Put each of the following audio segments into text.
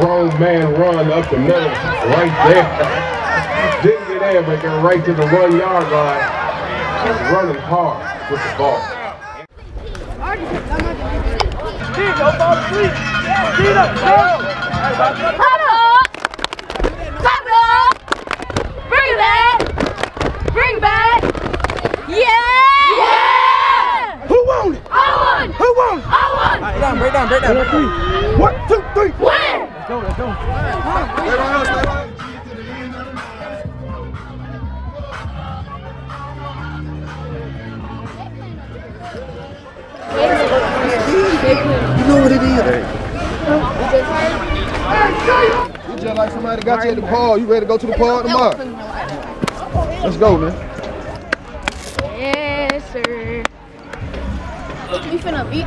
grown man run up the middle right there. Didn't get there, but got right to the one yard line. Just running hard with the ball. Clap it up! Clap it up! Bring it back! Bring it back! Yeah! Yeah! Who won it? I won! Who won? I won! Break down, break down, break down. Break down. One, two, three. Win! You know what it is. You just like somebody got you at the ball. You ready to go to the ball tomorrow? Let's go, man. Yes, sir. We finna beat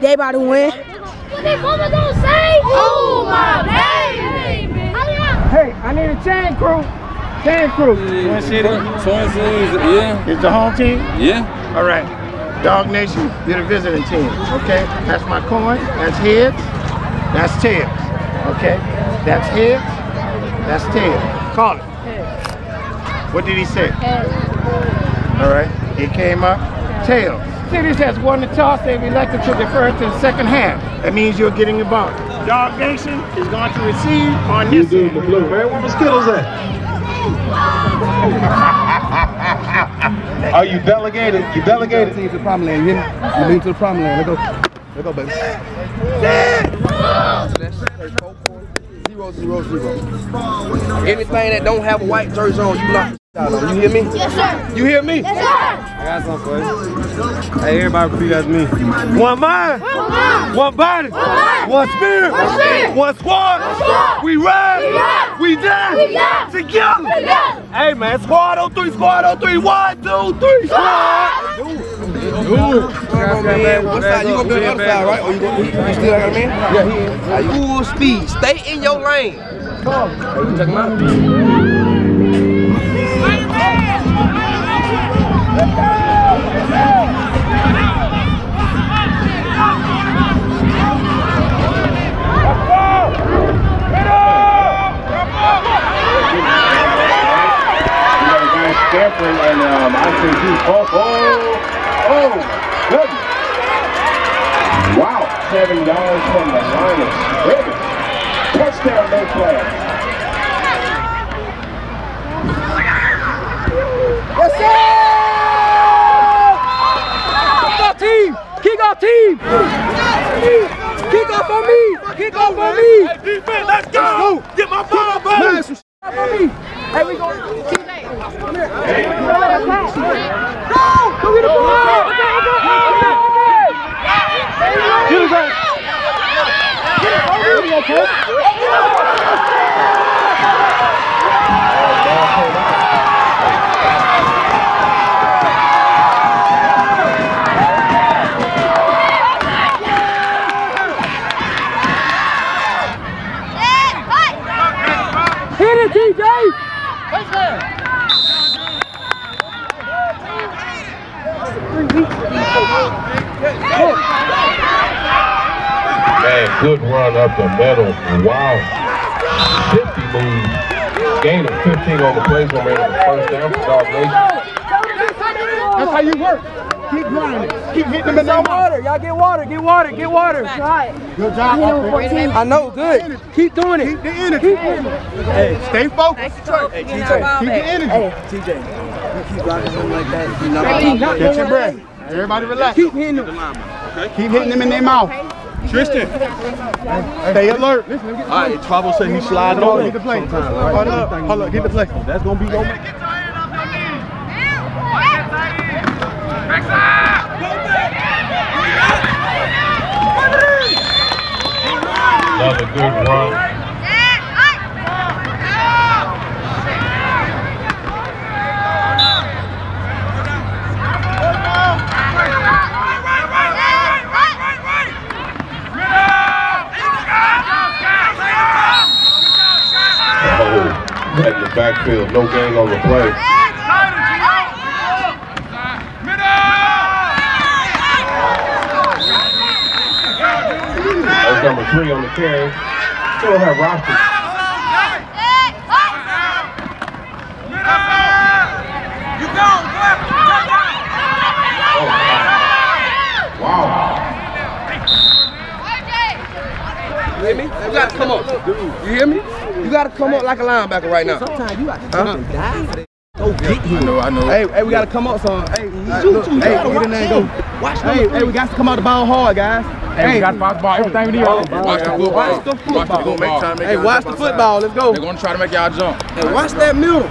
They about to win. What they mama gonna say? Oh my baby! Hey, I need a chain crew. Chain crew. Twin City, Twin Cities, yeah, It's the home team? yeah. All right. Dawg Nation, you're the visiting team. Okay? That's my coin. That's heads. That's tails. Okay? That's heads. That's tails. Call it. What did he say? Heads. All right. It came up. Tails. Cities has won the toss. They've elected to defer to the second half. That means you're getting the ball. Dawg Nation is going to receive on You this do end. the blue, man. Where the Skittles at? Are you delegated? You delegated? Take it to the prom land, you hear me? You lead to the prom land. Let's go. Let's go, baby. Zero, zero, zero. Anything that don't have a white jersey on, you knock the out on. You hear me? Yes, sir. You hear me? Yes, sir. I got something for you. Hey, everybody repeat after me. One mind, one body, body, one spirit, one spirit, one squad. squad. We ride, We ride, we die, we die, together. together. Hey man, squad on three, squad on three, one, two, three, squad. Come on, man. What side? You gonna be on the other side, right? Or you gonna you, you still got me? Yeah, he is. Full speed. Stay in your lane. Come on. Hey, you check him scampering and um, think he's oh oh. Wow, seven dollars from the line of scrimmage. Touchdown, no flag. Yes, sir! Kick off team! Kick off team! Kick off on me! Kick off on me! Defense, let's go. Get my ball back. Kick off on me! Hey, we go. Come here. Go! Go get the ball! Okay, okay, okay, okay! Get it back! Get it over here, okay? Hit it, TJ! Man, good run up the middle. Wow. 50 moves. Gain of 15 on the play when we the first down for Dawg Nation. That's how you work. Keep grinding. Keep hitting them in Get their mouth. water, y'all get water, get water, get water. Good job. offense. I know, good. Keep doing it. Keep the energy. Hey, stay focused. Hey, TJ. Keep the energy. Hey, TJ. You keep rocking something like that. You know, Catch your breath. Everybody relax. Keep hitting them. Keep hitting them in their mouth. Tristan, stay alert. All right, Trouble said he's sliding Hold over. on, get the play. Hold up, hold up, get the play. That's gonna be your Another good run. No gain on the play. That's number three on the carry. Still have. Wow. You hear me? You gotta come up. You hear me? You gotta come up like a linebacker right now. Sometimes you got to huh? Go get him. I know, I know. Hey, hey, we gotta come up some. Hey, uh, look, hey, get in there and go. Watch hey, hey, we got to come out the ball hard, guys. Hey, we got the ball, everything we need. Watch the football. Watch the football. Hey, watch the football. Let's go. They're gonna try to make y'all jump. Hey, watch that middle.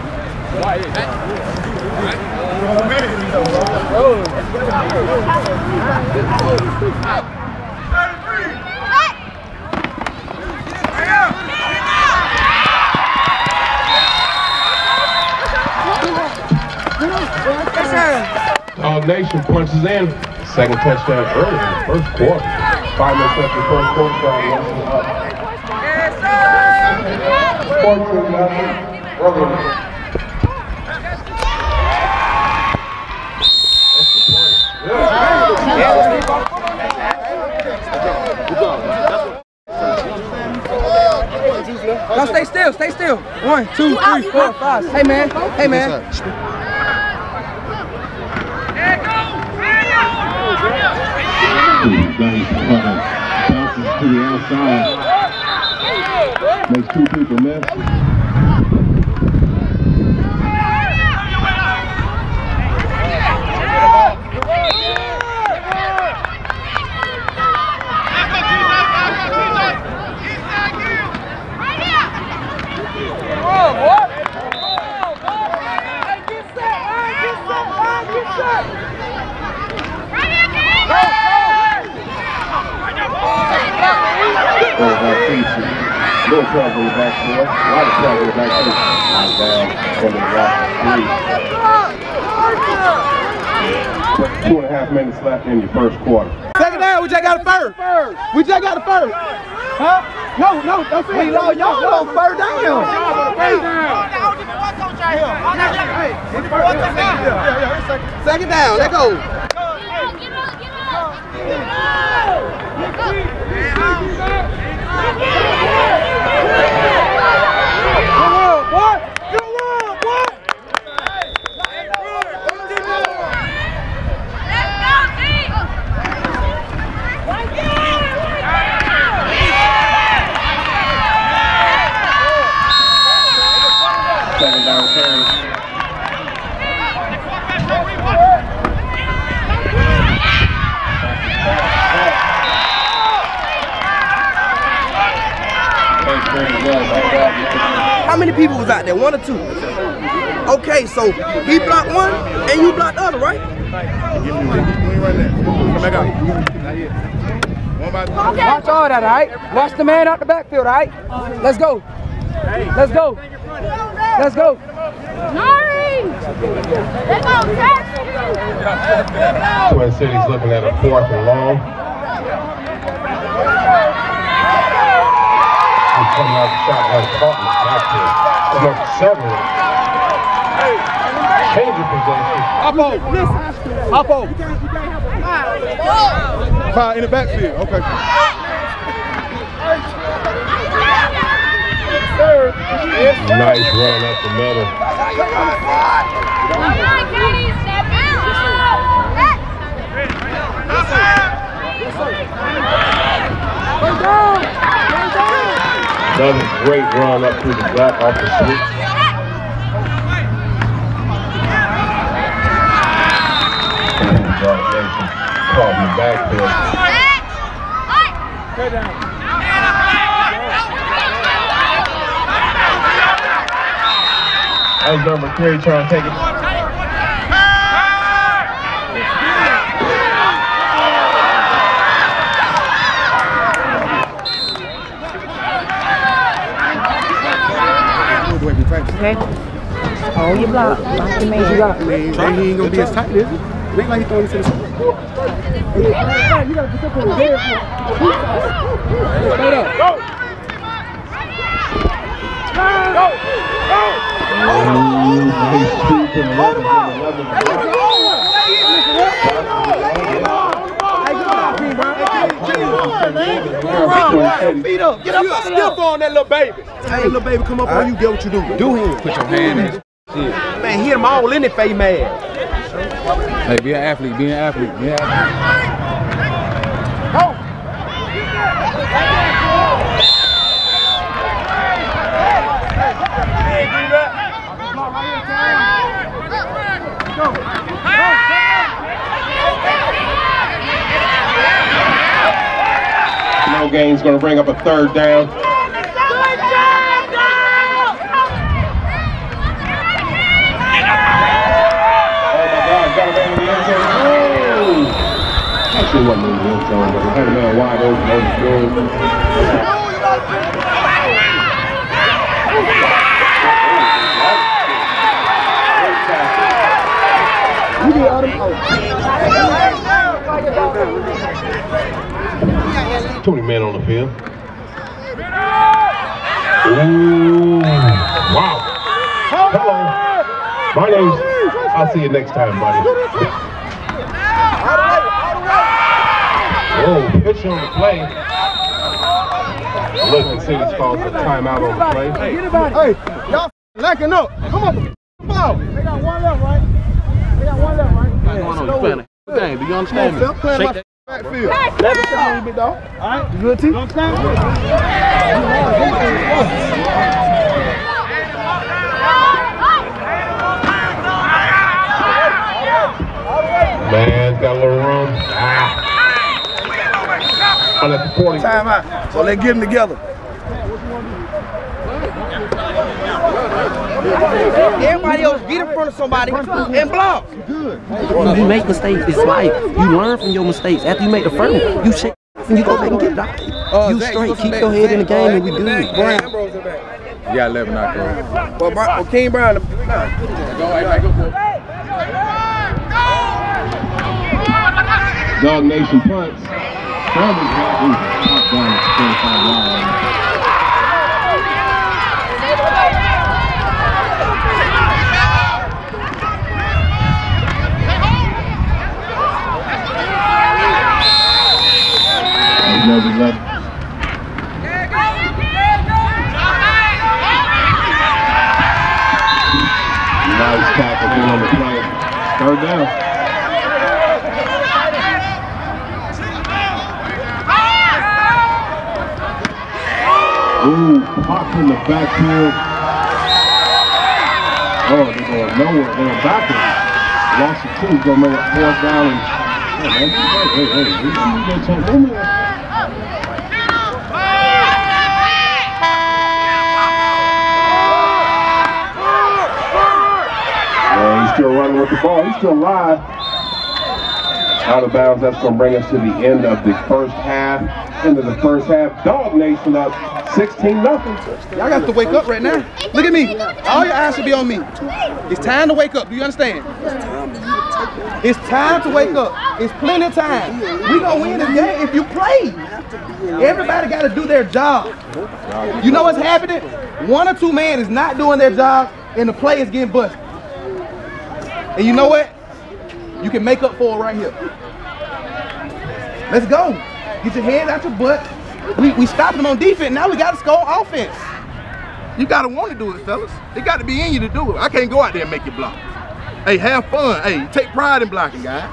Dawg Nation punches in. Second touchdown early in the first quarter. Five minutes left in the first quarter. Dawg Nation up. 14 nothing. Early. Now stay still, stay still. One, two, three, four, five. Hey man, hey man. Nice cutter. Bounces to the outside. Makes two people miss. Oh, that feature. Little trouble in the backfield. A lot of trouble in the backfield. Knocked down for the Washington three. Two and a half in your first quarter. Second down, we just got a first. We just got a first. Huh? No, no, don't say it. Y'all, y'all go first down. Second down, let go. Second down carry. How many people was out there? One or two? Okay, so he blocked one and you blocked the other, right? Come out. Not yet. One by Watch all that, all right? Watch the man out the backfield, all right? Let's go. Let's go. Let's go. Nari! They gonna tackle! Twin Cities looking at a fourth and long. He's coming out the shotgun caught in the backfield. Number seven. Change of possession. Hop over. Fire in the backfield. Okay. Nice run up the middle. Come on, Katie, step out! Another great run up through the black off the switch. Dawg Nation caught in the backfield. That's number three trying to take it. Okay. Hold your block. Block the man. You got Man, he ain't gonna be as tight, is he? It ain't like he throwing this in the You gotta put that on the dead Straight up. Go! Go! Go! Feet up. Get up. Stiff on that little baby. Hey, little baby, come up on you. Get what you do. Do him. Put your hand in. Man, hit him all in the face, man. Hey, be an athlete. Be an athlete. Be an athlete. No game's going to bring up a third down. Oh my God, got a man in the end zone. In zone, but man wide open many men on the field. Ooh, wow. Hello. My name's, I'll see you next time, buddy. Whoa, pitch on the play. Look and see this calls a timeout on the play. Hey, y'all lacking up. Come on. Come on. They got one left, right? They got one left, right? Game, do you understand me? Stop playing my backfield. Let me down, big dog. All right, you good, T? Man's On at the 40. Time out. So let's get them together. Everybody else get in front of somebody and block. You make mistakes. It's life. You learn from your mistakes. After you make the first one, you shake and you go back and get it out. you straight. Keep your head in the game and we good. Ambrose are back. You got 11 out there. Well, Bri- well, King Brown, Go, hey, hey, go it. Dawg Nation punts. Furman's got ooh, top down at 25 yards. He knows he's up. Nice tackle good on the play. Third down. Ooh, pop in the backfield. Oh, they're going nowhere. They're backwards. Lost the two. Gonna make it fourth down. And, he's still running with the ball. He's still alive. Out of bounds. That's going to bring us to the end of the first half. Into the first half. Dawg Nation up 16 nothing. Y'all got to wake up right now. Look at me. All your eyes should be on me. It's time to wake up. Do you understand? It's time to wake up. It's plenty of time. We gonna win this game if you play. Everybody got to do their job. You know what's happening? One or two men is not doing their job, and the play is getting busted. And you know what? You can make up for it right here. Let's go. Get your head out your butt. We, we stopped them on defense. Now we got to score offense. You got to want to do it, fellas. It got to be in you to do it. I can't go out there and make you block. Hey, have fun. Hey, take pride in blocking, guys.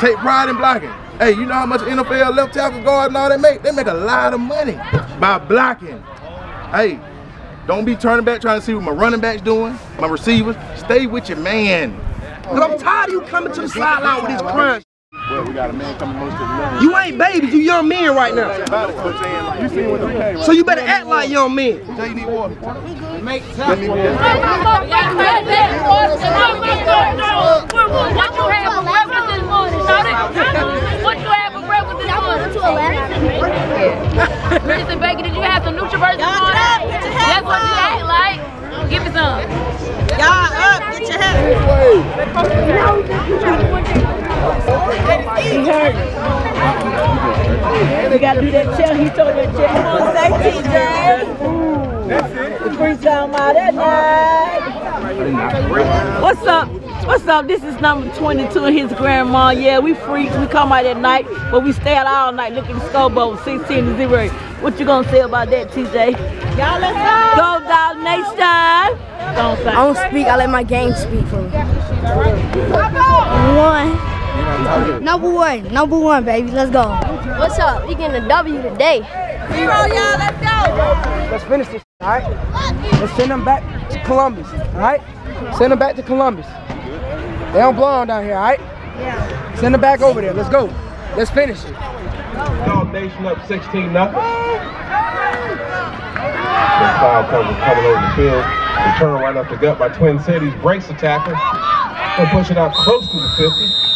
Take pride in blocking. Hey, you know how much NFL left tackle guard and all they make? They make a lot of money by blocking. Hey, don't be turning back trying to see what my running back's doing, my receivers. Stay with your man. Cause I'm tired of you coming to the sideline with this crunch. Well, we got a man coming most of. You ain't babies, you young men right now. You seen what they came, right? So you better act like young men. Jay, you need water. Make Let We gotta do that chair. He told me that chair. Come on, say TJ. That's it. The free talking about that night. What's up? What's up? This is number 22 and his grandma. Yeah, we freaks. We come out at night, but we stay out all night looking at the scoreboard 16 to 0. What you gonna say about that, TJ? Y'all let's go. Go down next time. Don't say. I don't speak. I let my game speak for me. One. Number one. Number one, baby. Let's go. What's up? We getting a W today. Zero, y'all. Let's go. Let's finish this, all right? Let's send them back to Columbus, all right? Send them back to Columbus. They don't belong down here, all right? Yeah. Send them back over there. Let's go. Let's finish it. Dawg Nation up 16 nothing. The foul comes coming over the field. Return right up the gut by Twin Cities. Breaks the tackle. And push it out close to the 50.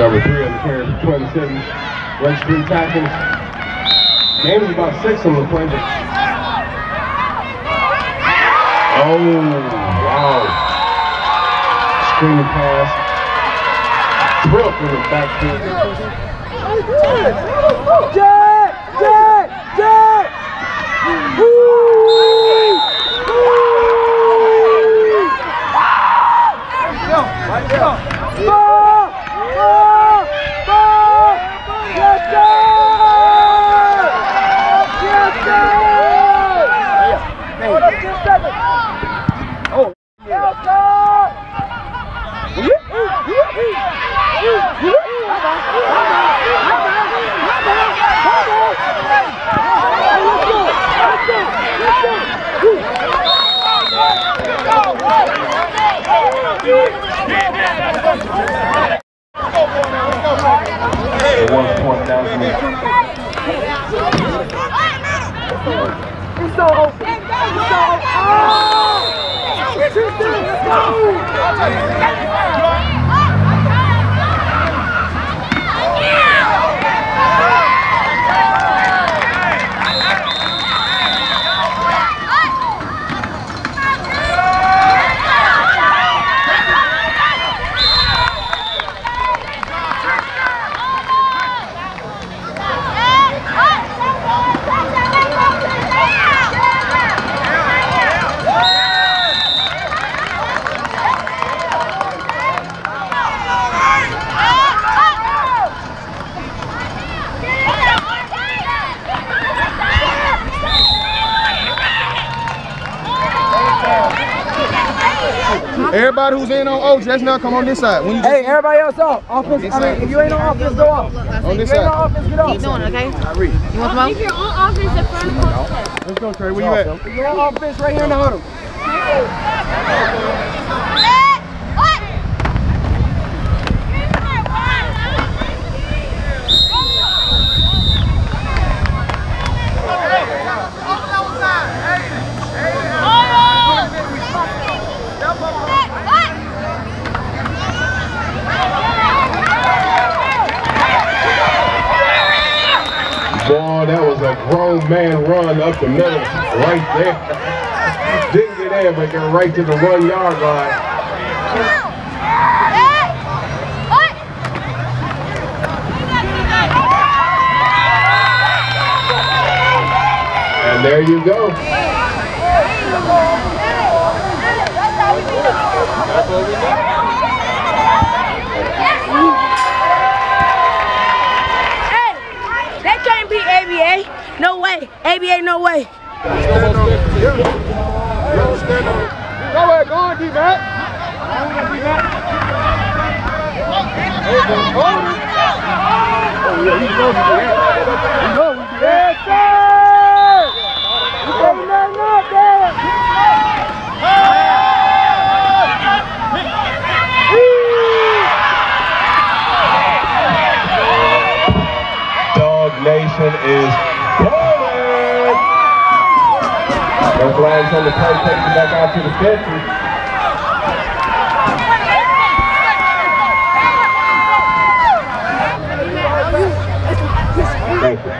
Number three on the carry for Twin Cities. Runs three tackles. Game is about six on the play. Oh, wow. Screening pass. Drill from the backfield. Jet! Jet! Jet! It was point down to me. Everybody who's in on Oaks, let's not come on this side. When you hey, everybody else off. Offense. I mean, if you ain't on offense, go off. On this If you ain't side. on offense, get off. Keep doing, okay? You want If you're on offense, the front coach. Let's go, Trey. Where you at? You're on offense right here in the huddle. Boy, that was a grown man run up the middle, right there. Didn't get there, but got right to the one yard line. And there you go. Hey, that can't be ABA. No way. ABA, no way. Go ahead, go on, D-Mac. Yes, sir! You better not knock that. Dawg Nation is going. No flags on the play, takes it back out to the 50. Thank you.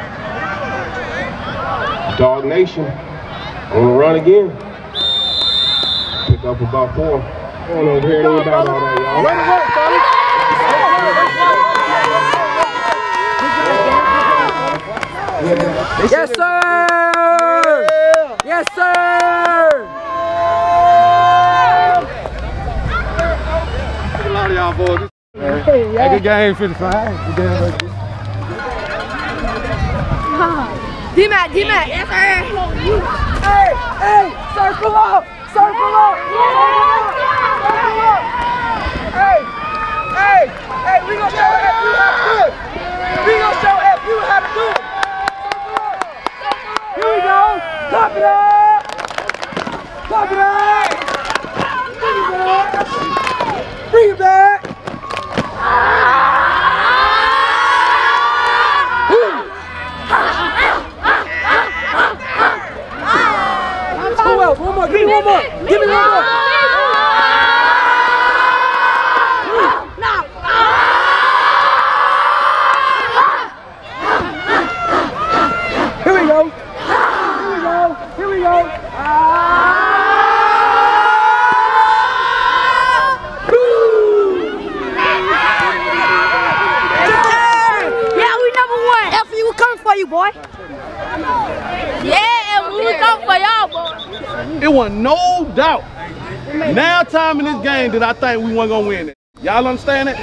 Dawg Nation on the run again. Pick up about four. Going over here, ain't about all that, y'all. Yes, sir! Yes, sir! A lot of y'all. Hey, good game for the side. Good game. D-Mac, D-Mac. Yes, sir. Hey, hey, circle up, circle up. Hey, hey, hey, we gonna show F you how to do it. We gonna show F you how to do it. Here we go. Top it up. Top it up. Bring it Give me one more. Give me one more. Here we go. Here we go. Here we go. Yeah, we number one. F you, we coming for you, boy. Yeah, we coming for y'all, boy. It was no doubt. Now time in this game that I think we weren't gonna win it. Y'all understand that?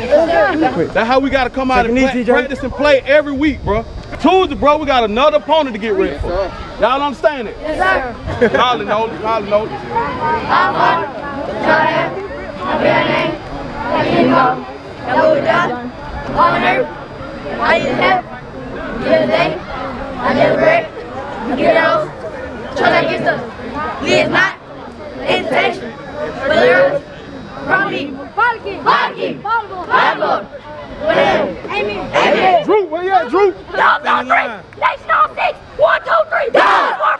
That's how we gotta come out and Take it play, easy, practice and play every week, bro. Tuesday, bro, we got another opponent to get ready for. Y'all understand it? Yes, sir. Y'all know it. Y'all know it. Our Father, which art in heaven, hallowed be thy name. Thy kingdom come, thy will be done, on earth as it is in heaven. Give us today our daily bread. Forgive us trust against us. Lead us not into temptation, Beler, Crowley, Falcon, Falcon, Balbo, Balbo, Amy, Amy, Drew, where you at, Drew? Y'all go three, Nation on six, one, two, three, yeah.